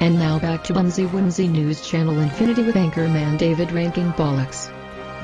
And now back to Bumzy Wumzy News Channel Infinity with anchorman David Ranking Bollocks.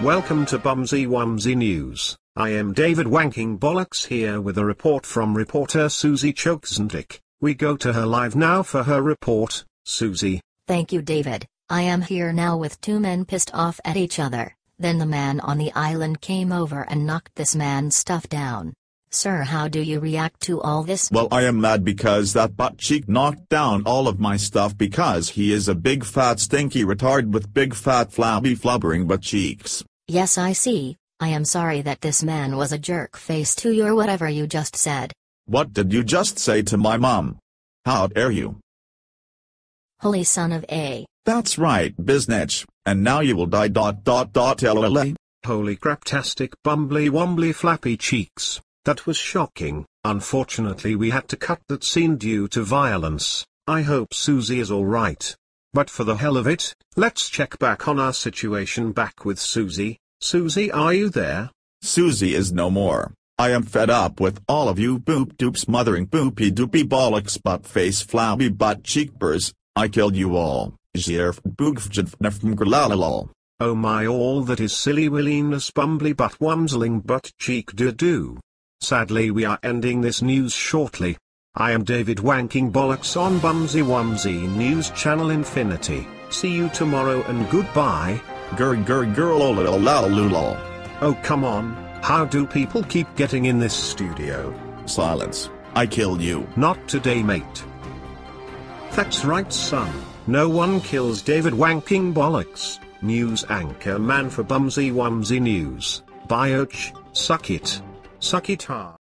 Welcome to Bumzy Wumzy News. I am David Wanking Bollocks here with a report from reporter Susie Chokesondick. We go to her live now for her report. Susie. Thank you, David. I am here now with two men pissed off at each other. Then the man on the island came over and knocked this man's stuff down. Sir, how do you react to all this? Well, I am mad because that butt cheek knocked down all of my stuff because he is a big fat stinky retard with big fat flabby flubbering butt cheeks. Yes, I see. I am sorry that this man was a jerk face to you or whatever you just said. What did you just say to my mom? How dare you? Holy son of A. That's right, biznitch, and now you will die dot dot dot LLA. Holy craptastic bumbly wombly flappy cheeks. That was shocking. Unfortunately we had to cut that scene due to violence. I hope Susie is alright. But for the hell of it, let's check back on our situation back with Susie. Susie are you there? Susie is no more. I am fed up with all of you boop doops mothering boopy doopy bollocks butt face flabby butt cheekbers. I killed you all. Oh my all that is silly willingness bumbly butt wumsling butt cheek do do. Sadly we are ending this news shortly. I am David Wanking Bollocks on Bumzy Wumzy News Channel Infinity. See you tomorrow and goodbye. Gur gur girl Oh come on, how do people keep getting in this studio? Silence. I killed you. Not today mate. That's right son, no one kills David Wanking Bollocks, news anchor man for Bumzy Wumzy News. Bioch, suck it. Suck it hard.